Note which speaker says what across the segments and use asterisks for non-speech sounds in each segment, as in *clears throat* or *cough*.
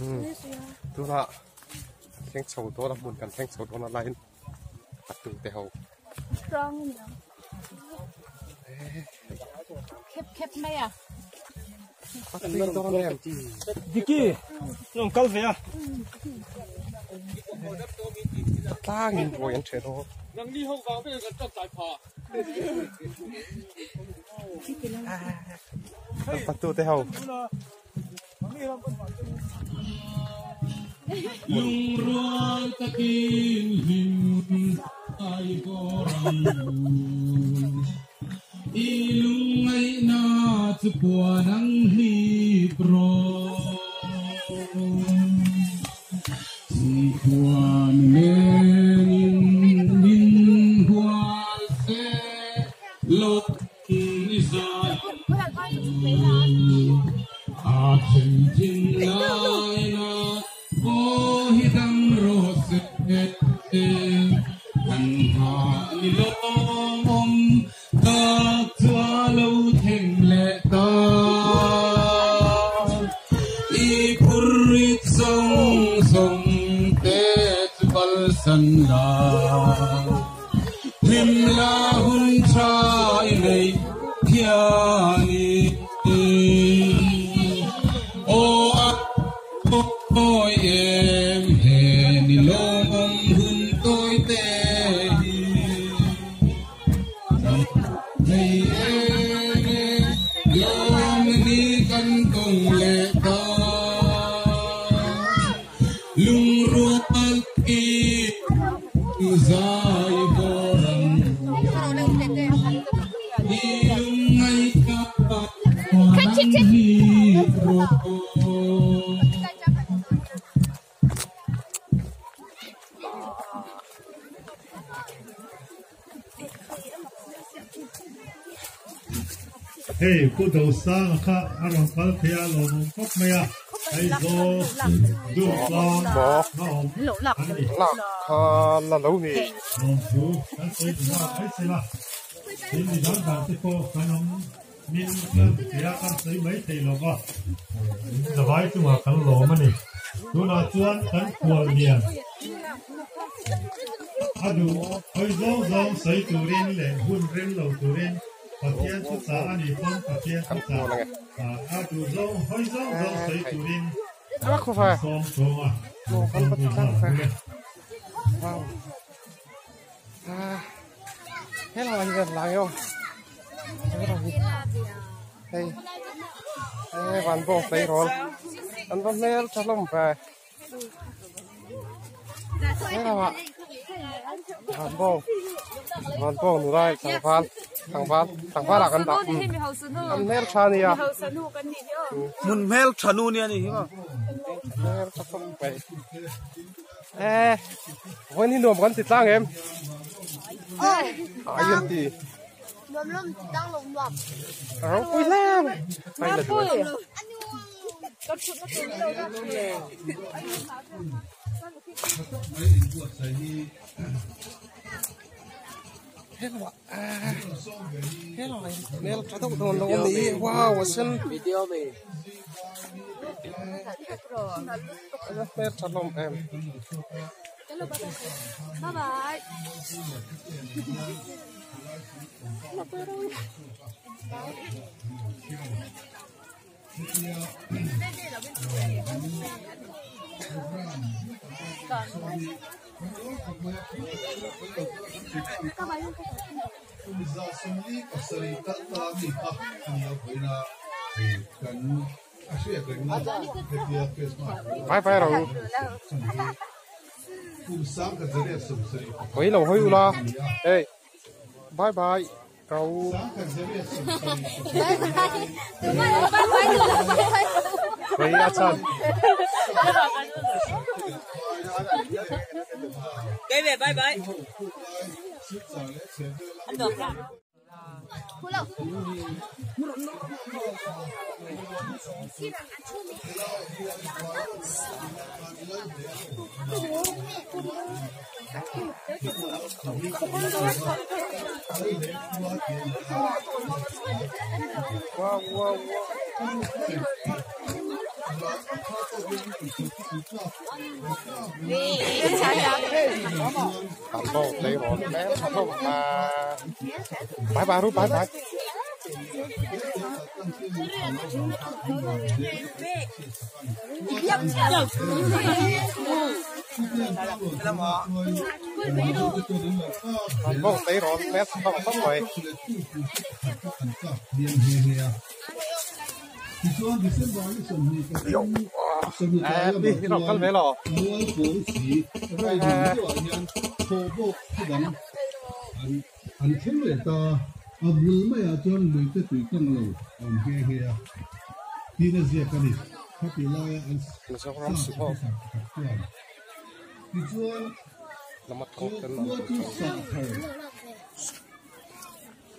Speaker 1: ừ tu là thanh sầu đó là buồn cần thanh sầu đó là lên bắt từ tèo.
Speaker 2: Strong khép khép mấy à?
Speaker 1: Bắt từ đó là em
Speaker 3: Vicky nông câu về à?
Speaker 1: Ta nghìn rồi anh trẻ đó.
Speaker 4: Năng đi hông vào bây giờ chọn tài phò.
Speaker 1: À, bắt từ tèo
Speaker 5: lung ruang takin him ai gorang ilung ai na chu Yeah. Hey,
Speaker 6: cô đầu sang khá ăn bằng phật thì ăn lòng cốc mày à. Hay do du lo
Speaker 1: bỏ
Speaker 2: lỗ lọc
Speaker 6: ăn đi.
Speaker 1: là là lâu nè
Speaker 6: Lòng chú ăn tới thì nó thấy thế là. Thì mình đang làm cái cô cái nó mình thì ăn tới mấy thì nó có. Là vài thứ mà cái lỗ mà nè. Chú nào chuan cái cua liền. À đủ, ôi dâu dâu sấy tù rin lệ hun rin lầu tù rin. Phát hiện anh phát
Speaker 1: là nghe
Speaker 6: À, à
Speaker 1: không phải
Speaker 6: Xong à.
Speaker 1: Con bắt
Speaker 6: Xong
Speaker 1: phải.
Speaker 6: à.
Speaker 1: wow à thế là gì vậy lại không đây đây bạn bông tay rồi anh bông này cho lắm phải thế là bạn bạn bông bạn bông nữa đây thằng phan thằng phát thằng phát là con đọc ăn mel cha này à
Speaker 2: mèo chăn nuôi nu này
Speaker 3: hả mel
Speaker 1: cha không phải ê quên đi nộp con thịt lang em ai yên
Speaker 7: tì nộm lum đang lồng lọp
Speaker 1: à quỳ lang ai là
Speaker 2: quỳ con chuột
Speaker 1: nó quỳ đâu ra quỳ Hello, ah, hello, Nel, trato con lo di, wow, sen
Speaker 3: video di.
Speaker 1: Nel, trato con em.
Speaker 2: Bye bye. Bye
Speaker 5: bye sumli kasari kal ta ti pa kan lo. Koina kan ashe kan na dia kes ma
Speaker 1: Bye bye rồi
Speaker 5: kum sam ka zare sum sari
Speaker 1: Quấy lòng hôi la Ê Bye bye. Cậu
Speaker 5: sam ka zare sum sari
Speaker 1: Quấy
Speaker 3: cái về bye bye. Ăn được
Speaker 7: không? Cô lâu.
Speaker 1: Wow, wow, wow toàn bộ lấy rồi bé thật không mà bye bye luôn bye bye toàn bộ lấy rồi bé thật không không đi
Speaker 7: anh ta à vui mà à cho anh vui cái tuổi công lâu anh he he à nó dễ cái này phát lại anh
Speaker 1: nó sẽ không sự không
Speaker 7: đi cho
Speaker 1: nó mất
Speaker 7: cho
Speaker 1: không
Speaker 7: cho cho sợ thầy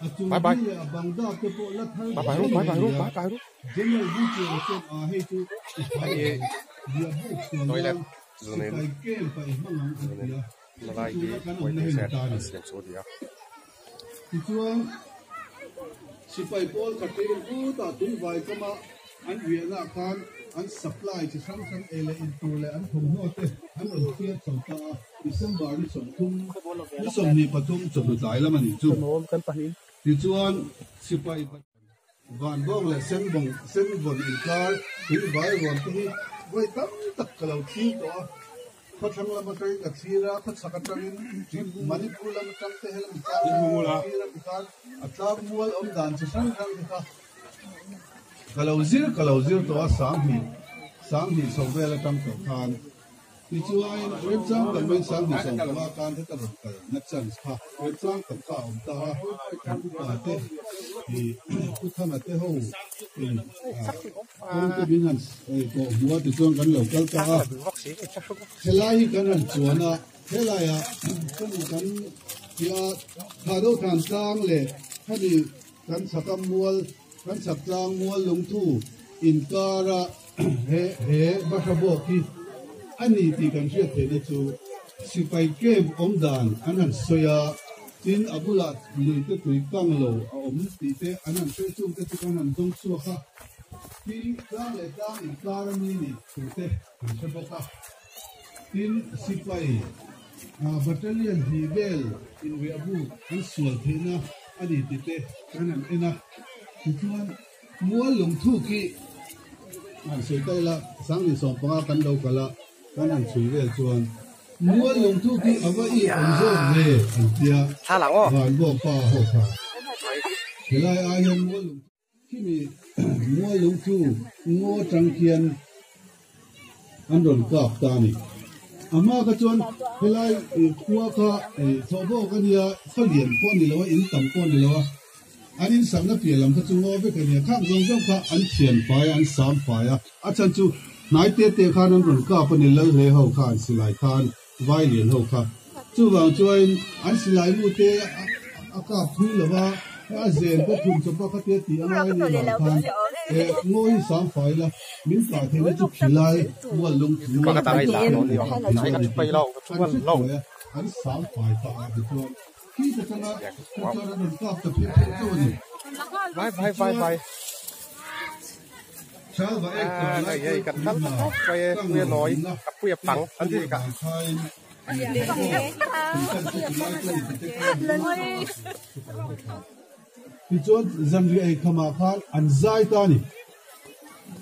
Speaker 1: Bye bye.
Speaker 7: tôi
Speaker 1: bye bye luôn bye bye luôn bye bye luôn
Speaker 7: này à chú
Speaker 1: Anh in.
Speaker 7: Pa imang ang dia.
Speaker 1: nó lại đi quay cái xe. Sẽ số đi à
Speaker 7: Tujuan Supaya pol kating ku ta tung vai kama an Vietnam kan an supply chi sang sang ele into le an thong ho te an on kia chong ta December ni chong tum ni som ni patum chong dai la man ti chuan sipai van bong le sen bong sen bon in kar hi bai ron te hi voi tam tak kalau thi to phathang la matai ka thira phat sakatangin jim manipur la matam te hel mikar mula atlar mual om dan chi sang rang ka kalau zir kalau zir to sam hi sam hi so ve la tam to khan ti chú ai web chang kan ben sang hi so ma kan the ta ka na chan kha web chang kan ka ông ta kan *clears throat* ta te hi ku tham na te ho in kon te bin han ko bua ti chuan kan lo kal ta
Speaker 1: vóc xí chắc không
Speaker 7: helai kan han chuana helai a kan kan ya thado than tang le hani kan sakam mual kan sak mual lung thu, in kara he he basabo ki ani ti kan ria the na chu sipai kem om dan anan soya tin abula lui te tui kang lo a om ti te anan pe chung te chu kan an dong chu kha ti tang le tang in kara mi ni tu te kan se boka tin sipai a battalion hibel in we abu an sual thena ani ti te kan an ena. Chuan mua lung thu ki an là sáng la sang ni som panga kan lo kala kan an chui ve chuan mual lung thu ki awa i an zo ve an tia.
Speaker 1: Tha lắng ó
Speaker 7: van bo pa ho kha helai a hian mual lung khi mi mual lung thu ngo tang kian an ron kap ta ni ama ka chuan helai khuwa kha thobo ka nia khalian ko ni lo in tam ko ni lo anh in sang na pia lam ka chu ngo ve ka nia khang zong zong kha an thian pai an sam pai a a chan chu nai te te khan an ron ka pa ni lo he ho khan silai khan vai lian ho kha chu wang chuan an silai mu te a ka phui lo wa a zen ko thum chu pa ka te ti a ngai ni la khan e ngo hi sam pai la min ka the na chu khilai mo lung thu
Speaker 1: mà cái tao ấy làm nó đi ó thấy cái bay lâu chung quanh lâu
Speaker 7: an sam pai ta bi chuan khi ta an ron ka ta phi chu ni
Speaker 1: bye bye bye bye
Speaker 7: Chào và em
Speaker 1: à này vậy thắt tóc quay quay nói cặp quay phẳng anh gì? Cả
Speaker 7: Thì chốn dân ri ai khama khan an zai ta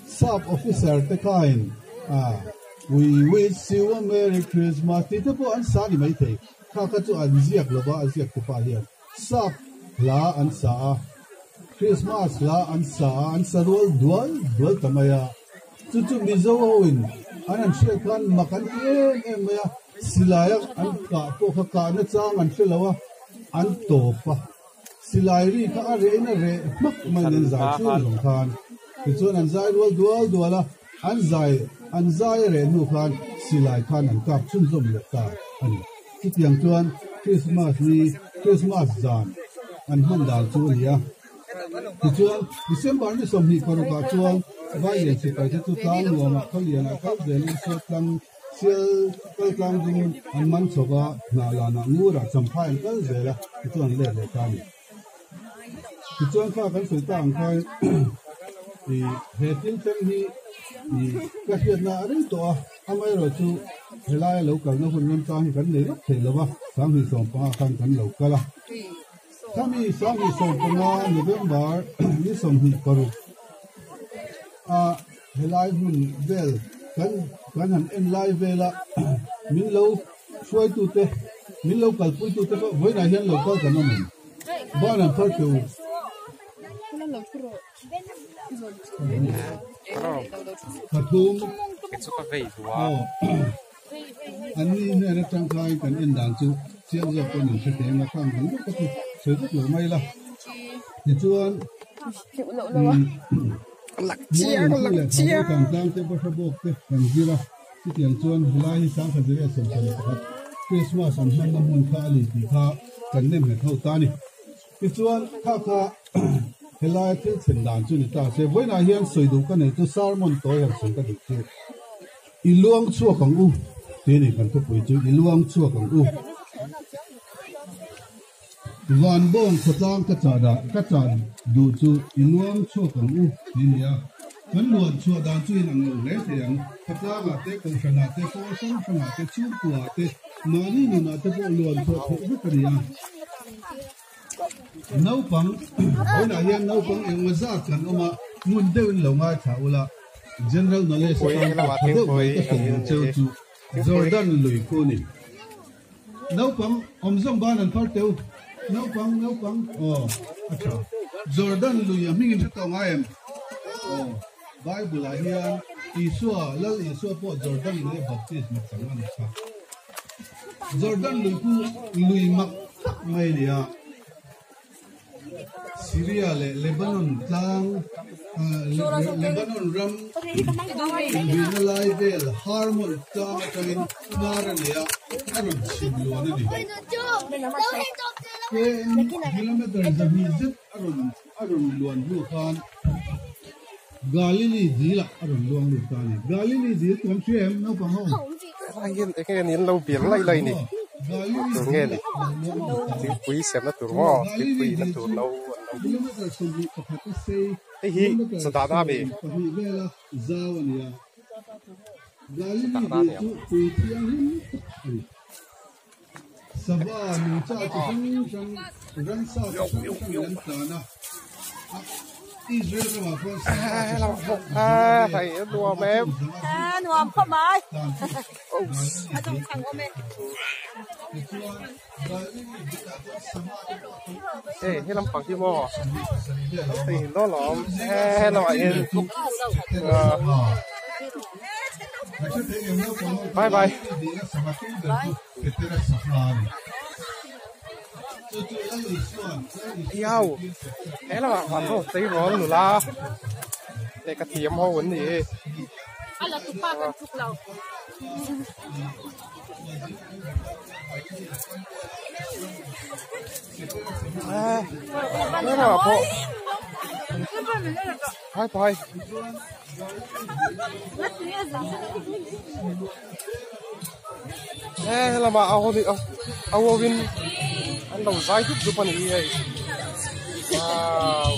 Speaker 7: sub officer te kain à we wish you a merry christmas. Ti te po an sa ni mai thei kha ka chu an ziak lo ba an ziak te pa hian sub la an sa christmas la an sa an sa rol dual dual tamaya chu chu mi zo in an an shek kan makan em em ya silayak an ka po kha ka na chang an shelawa an to pa silai ri ka are na re mak man len za chu long khan ti chuan an zai dual dual duala an zai an zai re nu khan silai khan an kap chun zom le ta ani ti tiang chuan christmas ni christmas zan an man dal chu nia ti chuan december ni som ni là ka chuan vai le phải pai te chu là lo ma khol ya na ka de ni se cái sial kal tang ding an man choga na la na kal zela ti le le ni ti kha kan sui tang khai thì hệ tin chân hi cái chuyện là đến to anh ấy rồi chú thế lai lâu cần nó hôn nhân ta thì cần lấy rất thể là ba. Sáng thì sòng pa khăn cần lâu cả là kami sáng thì sòng pa na November ni sòng thì karu à thế lại hôn vel cần cần hẳn em về là mình lâu tu te mình lâu cần pui tu te với này hiện lâu cần nó mình ba năm thôi kiểu khát thum.
Speaker 1: Cái số cái về của
Speaker 7: anh đi này trang khai cần in đàn chú chiang ra con những cái tiếng là khang đúng cái cái chơi rất là may là thì chuan
Speaker 1: lạc
Speaker 7: chia
Speaker 1: chia
Speaker 7: con
Speaker 1: lạc
Speaker 7: lạc
Speaker 1: chia.
Speaker 7: càng tăng tới bắt bốc tới cần gì là cái tiền chuan lai hi sang phải dễ xem xem cái Christmas am han nam mun kha li ti kha kan nem he thau ta ni cái chuan kha kha helai til chen dan chu ni ta se voi na hian soi du kan nei tu salmon to yan soi ka du chu i luang chua kang u. Te ni kan to pui chu i luang chua kang u Van bon katlan katada katan. Du chu inuang chu kan u nin ya kan luan chu dan chu in ang le te ang katla ma te ko shana te ko sam shana te chu ku a te mani ni ma te ko luan chu ko bu kan ya nau pang ona ya nau pang ang ma za kan o ma mun de lo ma cha ula general knowledge ko
Speaker 1: ya
Speaker 7: la te
Speaker 1: ko
Speaker 7: chu chu jordan lui ko ni nau pang om zong ban an par teu nấu bằng nấu bằng oh acha Jordan luya mingin sa tong tao oh Bible là hiện Isua lal Isua po Jordan luya baptist na tangan sa. Jordan luya cô luya mặc may niya. Syria le Lebanon tlang uh, Le- Le- Lebanon ram. Binalai vel harmon tlang tangin naran ya Ano siblo na ni ten kilometer za hizet aron aron luan lu khan Galilee dila aron luang lu khan Galilee dil kan chem no pa ho
Speaker 1: lại hiện cái này lâu biển lại lại nè tôi nghe này, tiếng quý xem nó tuổi ngò tiếng quý nó tuổi lâu thế hi, sao ta ta
Speaker 7: bị sao ta ta
Speaker 1: Sa
Speaker 7: Saba ni cha cha sang sang ran sa cha sang sang ran sana. Israel ma po sa
Speaker 1: à à đùa mà em.
Speaker 8: À, nuông không mày.
Speaker 7: Gali
Speaker 8: Trong thằng của mình.
Speaker 1: ê cái làm bằng chim mò. Thì nó là ê nó lại Bye bye. yêu thế là bạn bạn có tí ngon nữa la để cái tiệm hoa vấn gì
Speaker 8: À, là tụi ba cần chụp lầu.
Speaker 1: à thế là bộ bye bye thế là mà ao đi ao ao vin anh đầu dài chút chút phần gì vậy wow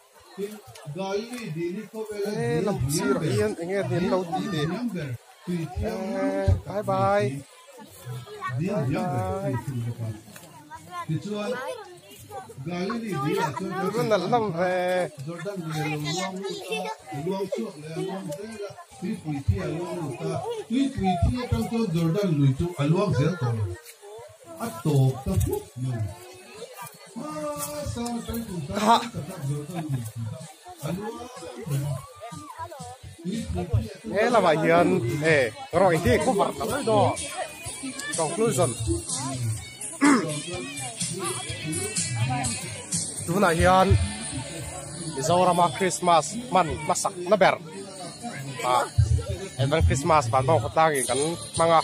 Speaker 1: làm gì rồi yên anh nghe tiếng đâu đi đi Ê, bye bye. Rất là lâm về.
Speaker 7: Tui pui thi a luang lu ta. Tui pui thi tang to Jordan lui chu a luang zel to a to ta pu no ma sa
Speaker 1: Thế là bà Hiền. Để rồi thì có mặt lắm đó. Conclusion. Tu na hian Mizoram Christmas man masak na ber à event Christmas ta bawng khatlang in kan manga.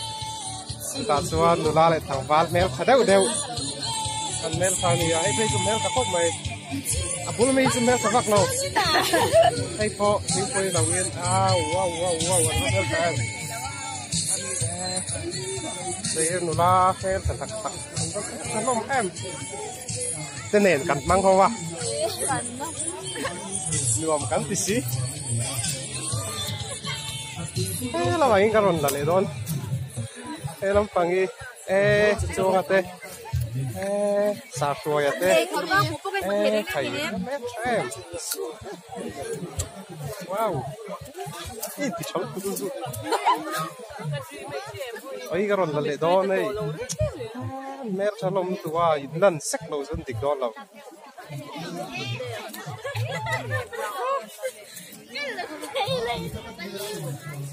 Speaker 1: Ta chuan nula le thang wal mel khadeu deu kan mel thang ni ai plei mel ka mai a mai chu mel ka lo ai po ning poi na win a wow wow wow wa mel ka đây la, fel thật thật thật kan nom em. Tên nền kan mang ho wa nuam kan ti si eh la wain karon la le don Em làm pangi đi, em nga te sa to ya te em? wow. Ih ti chau tu tu oi karon la le don ei mer chalom tu wa nan sek lo zun dik don lo
Speaker 3: Advance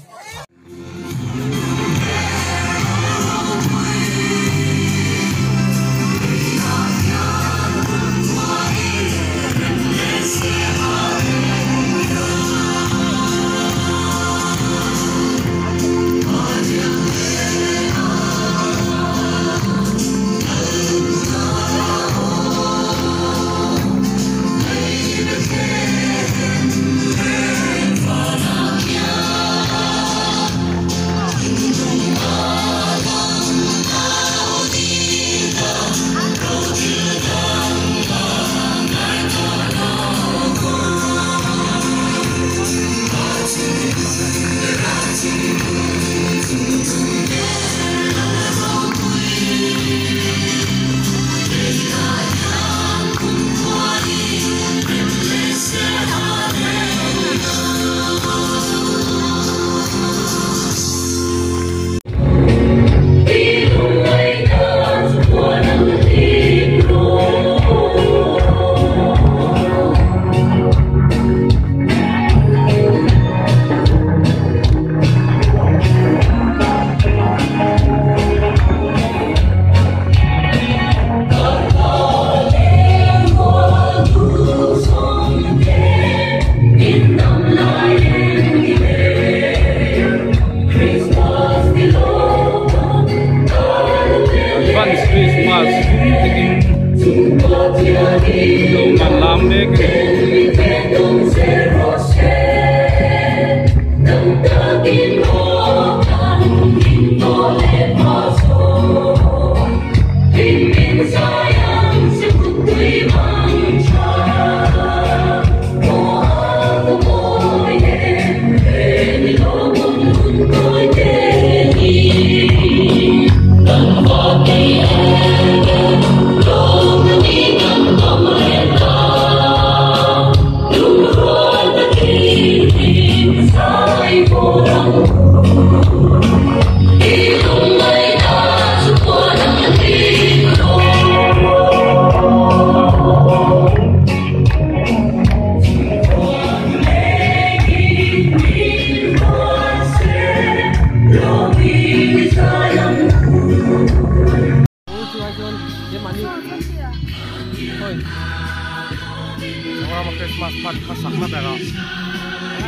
Speaker 1: Man masak na ber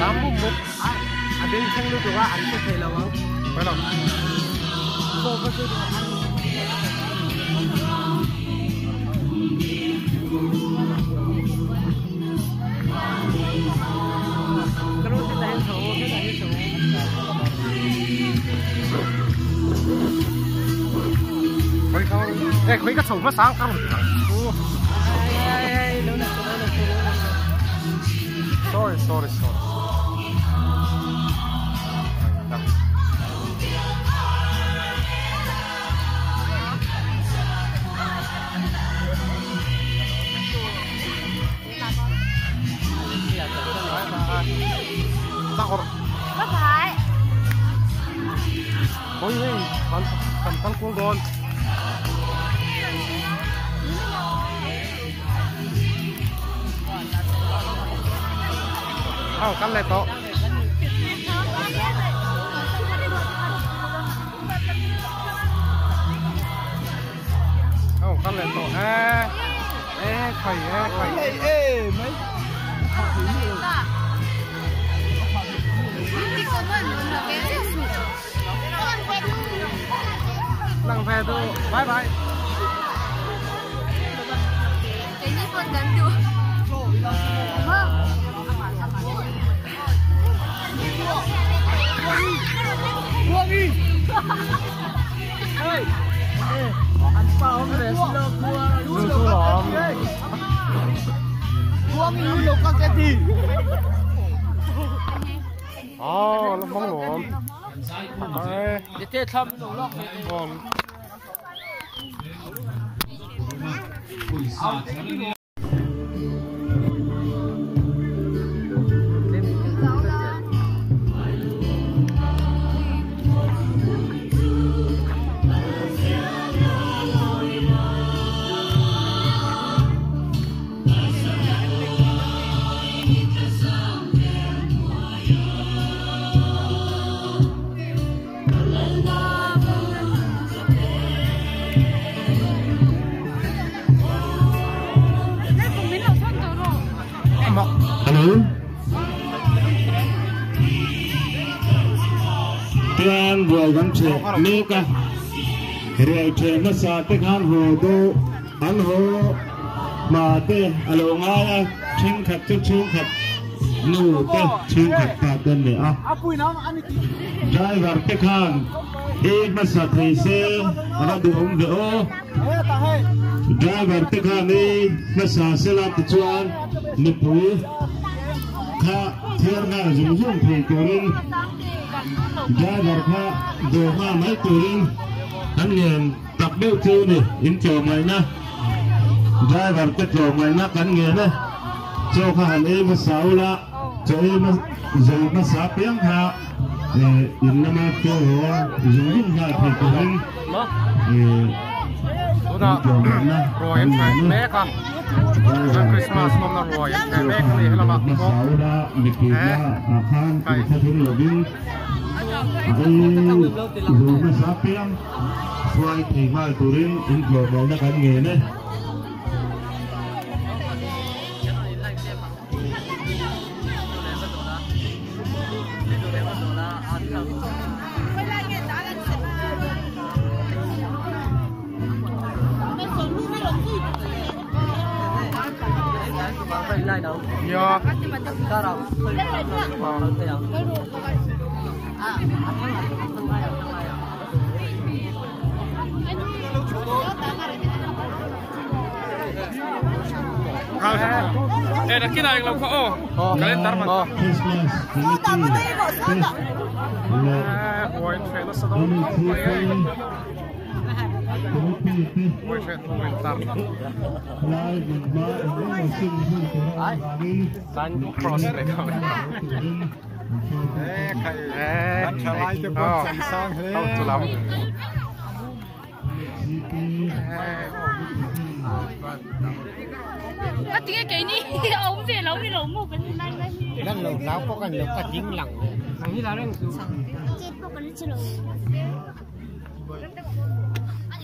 Speaker 1: nam bum bum
Speaker 9: adin thang lu wa an ko thei lawang
Speaker 1: phải không
Speaker 9: ko ko chu an Kalau kita yang tahu, kita yang tahu.
Speaker 1: Khui không ê khui cái thùng nó sáng sorry sorry sorry. Tao
Speaker 10: Bác Thái.
Speaker 1: Ôi ơi, con con con cuồng đồn. Oh, kan le to. Oh, khẩy ê khẩy
Speaker 11: ê mấy
Speaker 10: đi có mình là cái gì sụp
Speaker 1: lăng về tu bye bye.
Speaker 10: Cái gì con đánh được
Speaker 1: su su lòm Ồ, nó bóng lòm Ê,
Speaker 5: Để tê thăm nó lọc
Speaker 1: ngon.
Speaker 12: Hello. luka riache na sa te khan ho do an ho ma te alo nga ya ching khat chu chu khat nu te ching khat ta ten ne a driver te khan he ma sa thai se ala du um de o driver te khan ni mà sa se la tu chuan ni pu kha thir na zum zum phe ko rin turin driver kha do ma mai turin han ngen tak beu chu ni in cho mai na driver te cho mai na kan nge na cho kha han e ma saula cho e ma zai ma sa piang kha e in ma cho ho zum zum nga phi turin e
Speaker 1: Tụi rồi em phải mẹ con Dân Christmas, mong là rồi em phải mẹ con đi hay là mặc
Speaker 12: ma
Speaker 1: không
Speaker 12: saula mi ki na khan ki tha thun lo bin ai dù mà sa piang xoay thì mai turin in lo mai na kan nge ne
Speaker 1: Dạ
Speaker 3: Eh, dah kira yang lau kau. Oh, kalian tar man.
Speaker 12: Christmas committee
Speaker 1: Ê, Ôi, phải nó sẽ đâu Ôi, ê Ôi, phải này không Ê, khẩy Ê, khẩy Ờ, không tụ lắm
Speaker 10: Bắt tiếng cái này ông về lấu đi lấu một cái này này
Speaker 13: Lần lầu giáo có cần lầu cả tiếng lặng
Speaker 1: thằng như là đang
Speaker 10: chết có